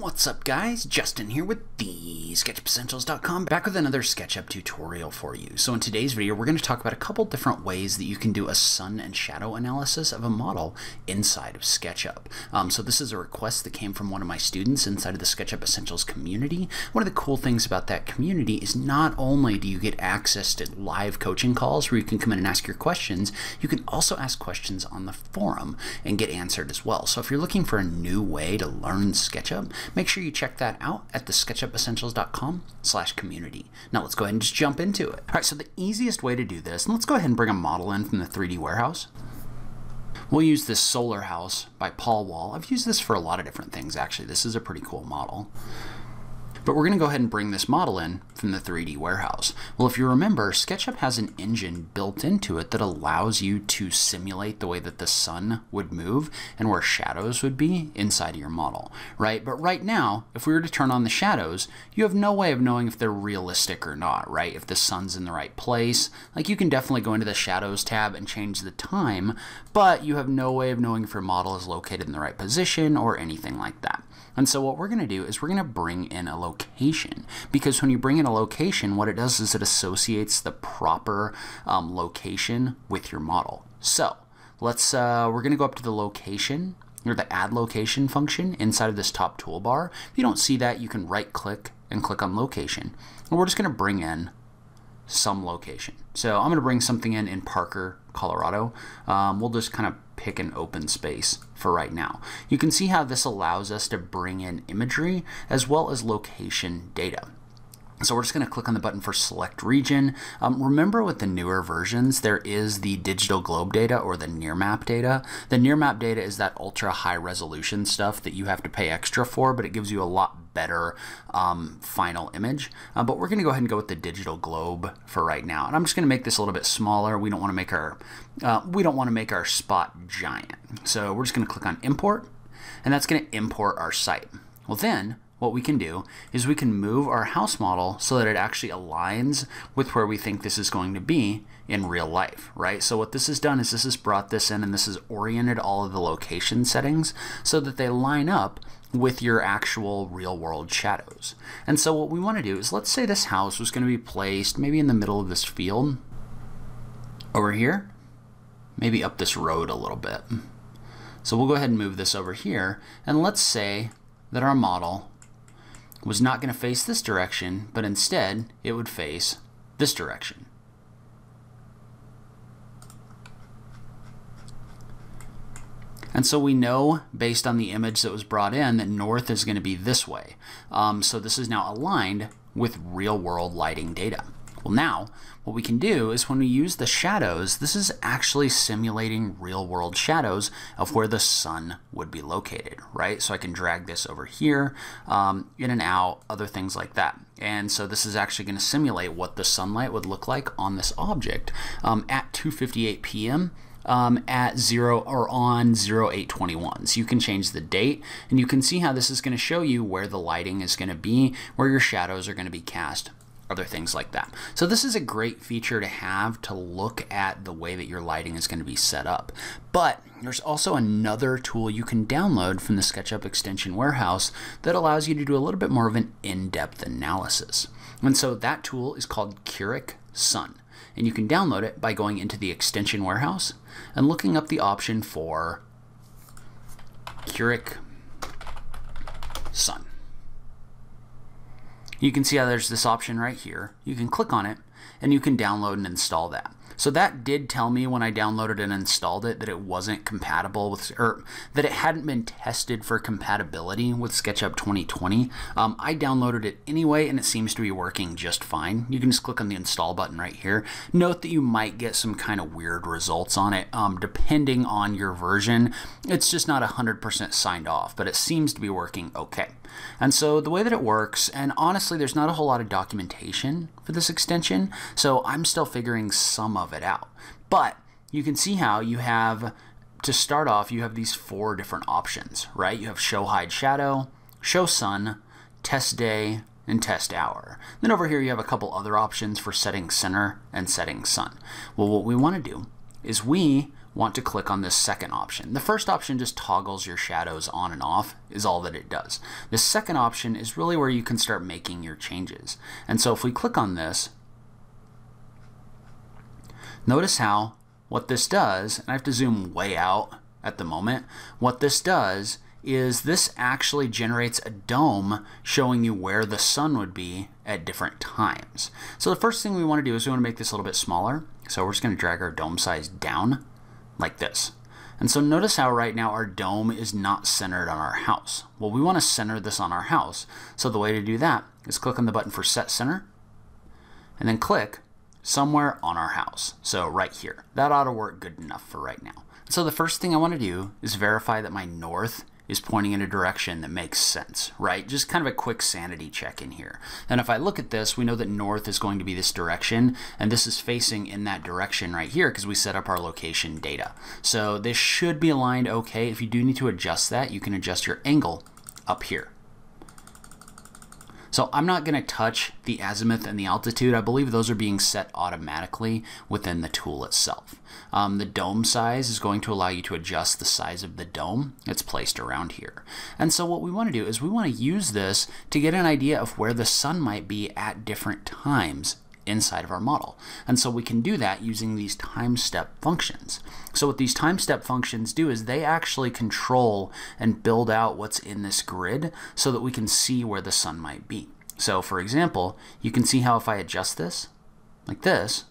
What's up guys? Justin here with the SketchUpEssentials.com back with another SketchUp tutorial for you. So in today's video we're going to talk about a couple different ways that you can do a sun and shadow analysis of a model inside of SketchUp. Um, so this is a request that came from one of my students inside of the SketchUp Essentials community. One of the cool things about that community is not only do you get access to live coaching calls where you can come in and ask your questions, you can also ask questions on the forum and get answered as well. So if you're looking for a new way to learn SketchUp, make sure you check that out at the sketchupessentials.com slash community. Now let's go ahead and just jump into it. All right, so the easiest way to do this, and let's go ahead and bring a model in from the 3D warehouse. We'll use this solar house by Paul Wall. I've used this for a lot of different things actually. This is a pretty cool model. But we're going to go ahead and bring this model in from the 3D warehouse. Well, if you remember, SketchUp has an engine built into it that allows you to simulate the way that the sun would move and where shadows would be inside of your model, right? But right now, if we were to turn on the shadows, you have no way of knowing if they're realistic or not, right? If the sun's in the right place. Like you can definitely go into the shadows tab and change the time, but you have no way of knowing if your model is located in the right position or anything like that. And so what we're going to do is we're going to bring in a location because when you bring in a location, what it does is it associates the proper um, location with your model. So let's, uh, we're going to go up to the location or the add location function inside of this top toolbar. If you don't see that, you can right click and click on location. And we're just going to bring in some location. So I'm going to bring something in in Parker, Colorado. Um, we'll just kind of pick an open space for right now. You can see how this allows us to bring in imagery as well as location data. So we're just going to click on the button for select region. Um, remember with the newer versions, there is the DigitalGlobe data or the Nearmap data. The Nearmap data is that ultra high resolution stuff that you have to pay extra for, but it gives you a lot better um, final image. Uh, but we're going to go ahead and go with the DigitalGlobe for right now. And I'm just going to make this a little bit smaller. We don't want to make our, uh, we don't want to make our spot giant. So we're just going to click on import and that's going to import our site. Well then, what we can do is we can move our house model so that it actually aligns with where we think this is going to be in real life, right? So what this has done is this has brought this in and this has oriented all of the location settings so that they line up with your actual real world shadows. And so what we want to do is let's say this house was going to be placed maybe in the middle of this field over here, maybe up this road a little bit. So we'll go ahead and move this over here and let's say that our model was not going to face this direction, but instead it would face this direction. And so we know, based on the image that was brought in, that north is going to be this way. Um, so this is now aligned with real-world lighting data. Well now, what we can do is when we use the shadows, this is actually simulating real world shadows of where the sun would be located, right? So I can drag this over here, um, in and out, other things like that. And so this is actually going to simulate what the sunlight would look like on this object um, at 2.58 p.m. Um, at 0 or on 0821. So you can change the date and you can see how this is going to show you where the lighting is going to be, where your shadows are going to be cast other things like that. So this is a great feature to have to look at the way that your lighting is going to be set up. But there's also another tool you can download from the SketchUp extension warehouse that allows you to do a little bit more of an in-depth analysis. And so that tool is called Curic Sun. And you can download it by going into the extension warehouse and looking up the option for Curic Sun you can see how there's this option right here. You can click on it and you can download and install that. So that did tell me when I downloaded and installed it that it wasn't compatible with, or that it hadn't been tested for compatibility with SketchUp 2020. Um, I downloaded it anyway and it seems to be working just fine. You can just click on the install button right here. Note that you might get some kind of weird results on it um, depending on your version. It's just not 100% signed off, but it seems to be working okay. And so the way that it works, and honestly, there's not a whole lot of documentation for this extension, so I'm still figuring some of it out. But you can see how you have, to start off, you have these four different options, right? You have show hide shadow, show sun, test day, and test hour. Then over here you have a couple other options for setting center and setting sun. Well, what we want to do is we want to click on this second option. The first option just toggles your shadows on and off is all that it does. The second option is really where you can start making your changes. And so if we click on this, notice how what this does, and I have to zoom way out at the moment, what this does is this actually generates a dome showing you where the sun would be at different times. So the first thing we want to do is we want to make this a little bit smaller. So we're just going to drag our dome size down like this. And so notice how right now our dome is not centered on our house. Well, we want to center this on our house. So the way to do that is click on the button for set center and then click somewhere on our house. So right here. That ought to work good enough for right now. So the first thing I want to do is verify that my north is pointing in a direction that makes sense, right? Just kind of a quick sanity check in here. And if I look at this, we know that north is going to be this direction, and this is facing in that direction right here because we set up our location data. So this should be aligned okay. If you do need to adjust that, you can adjust your angle up here. So I'm not going to touch the azimuth and the altitude. I believe those are being set automatically within the tool itself. Um, the dome size is going to allow you to adjust the size of the dome that's placed around here. And so what we want to do is we want to use this to get an idea of where the sun might be at different times inside of our model. And so we can do that using these time step functions. So what these time step functions do is they actually control and build out what's in this grid so that we can see where the sun might be. So for example, you can see how if I adjust this like this,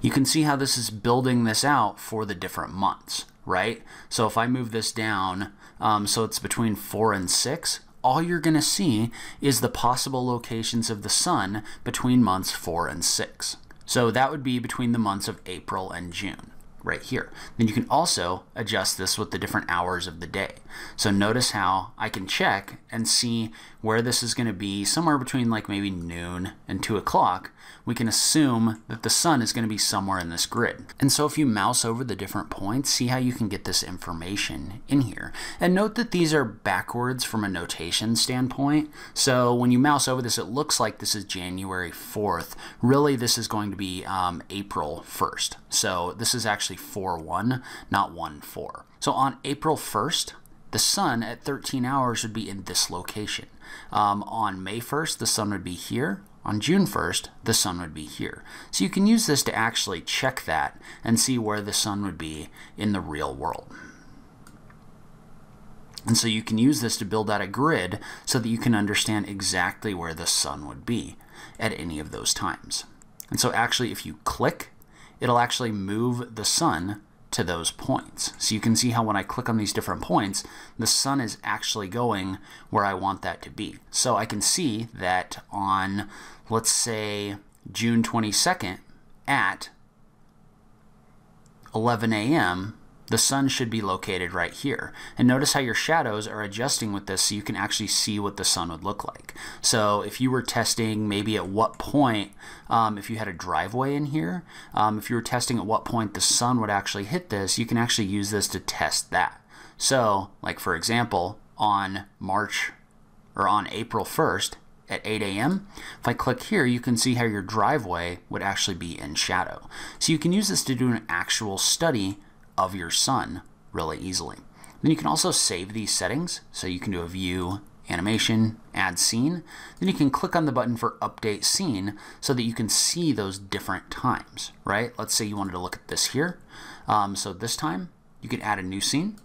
you can see how this is building this out for the different months, right? So if I move this down, um, so it's between four and six, all you're going to see is the possible locations of the sun between months 4 and 6. So that would be between the months of April and June right here. Then you can also adjust this with the different hours of the day. So notice how I can check and see where this is going to be somewhere between like maybe noon and 2 o'clock. We can assume that the sun is going to be somewhere in this grid. And so if you mouse over the different points, see how you can get this information in here. And note that these are backwards from a notation standpoint. So when you mouse over this, it looks like this is January 4th. Really, this is going to be um, April 1st. So this is actually 4-1, not 1-4. So on April 1st, the sun at 13 hours would be in this location. Um, on May 1st, the sun would be here. On June 1st, the sun would be here. So you can use this to actually check that and see where the sun would be in the real world. And so you can use this to build out a grid so that you can understand exactly where the sun would be at any of those times. And so actually if you click, it'll actually move the sun to those points. So you can see how when I click on these different points, the sun is actually going where I want that to be. So I can see that on, let's say, June 22nd at 11 a.m., the sun should be located right here. And notice how your shadows are adjusting with this so you can actually see what the sun would look like. So if you were testing maybe at what point, um, if you had a driveway in here, um, if you were testing at what point the sun would actually hit this, you can actually use this to test that. So like for example, on March or on April 1st, at 8 a.m. If I click here, you can see how your driveway would actually be in shadow. So you can use this to do an actual study of your sun really easily. Then you can also save these settings. So you can do a view, animation, add scene. Then you can click on the button for update scene so that you can see those different times, right? Let's say you wanted to look at this here. Um, so this time you could add a new scene.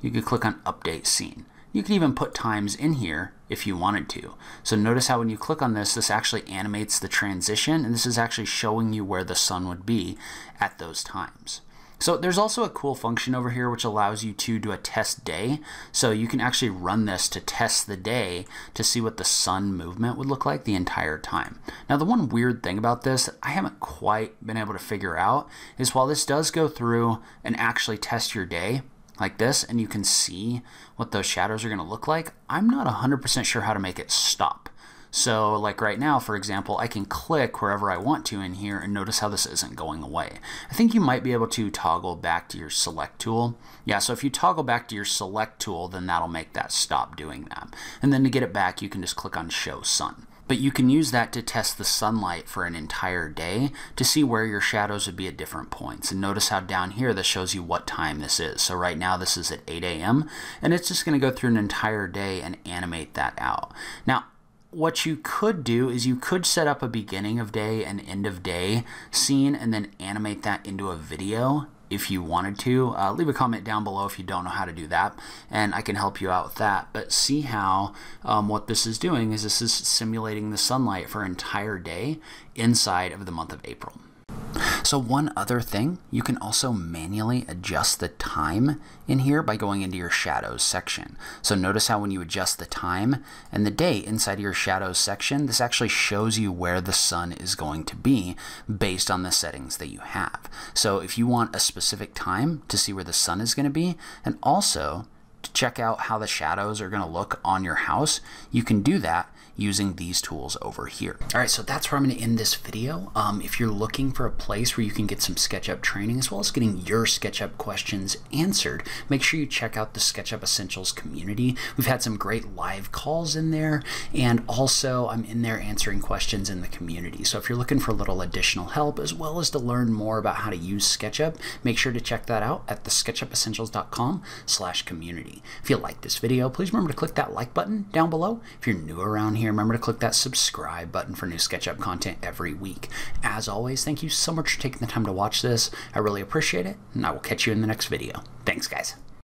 You could click on update scene. You can even put times in here if you wanted to. So notice how when you click on this, this actually animates the transition, and this is actually showing you where the sun would be at those times. So there's also a cool function over here which allows you to do a test day. So you can actually run this to test the day to see what the sun movement would look like the entire time. Now the one weird thing about this I haven't quite been able to figure out is while this does go through and actually test your day, like this and you can see what those shadows are going to look like, I'm not 100% sure how to make it stop. So like right now, for example, I can click wherever I want to in here and notice how this isn't going away. I think you might be able to toggle back to your select tool. Yeah, so if you toggle back to your select tool, then that'll make that stop doing that. And then to get it back, you can just click on show sun. But you can use that to test the sunlight for an entire day to see where your shadows would be at different points. And notice how down here this shows you what time this is. So right now this is at 8 a.m. and it's just going to go through an entire day and animate that out. Now, what you could do is you could set up a beginning of day and end of day scene and then animate that into a video if you wanted to. Uh, leave a comment down below if you don't know how to do that, and I can help you out with that. But see how um, what this is doing is this is simulating the sunlight for an entire day inside of the month of April. So one other thing, you can also manually adjust the time in here by going into your shadows section. So notice how when you adjust the time and the date inside of your shadows section, this actually shows you where the sun is going to be based on the settings that you have. So if you want a specific time to see where the sun is going to be, and also to check out how the shadows are going to look on your house, you can do that using these tools over here. All right, so that's where I'm going to end this video. Um, if you're looking for a place where you can get some SketchUp training as well as getting your SketchUp questions answered, make sure you check out the SketchUp Essentials community. We've had some great live calls in there, and also I'm in there answering questions in the community. So if you're looking for a little additional help as well as to learn more about how to use SketchUp, make sure to check that out at the sketchupessentials.com slash community. If you like this video, please remember to click that like button down below. If you're new around here, remember to click that subscribe button for new SketchUp content every week. As always, thank you so much for taking the time to watch this. I really appreciate it, and I will catch you in the next video. Thanks, guys.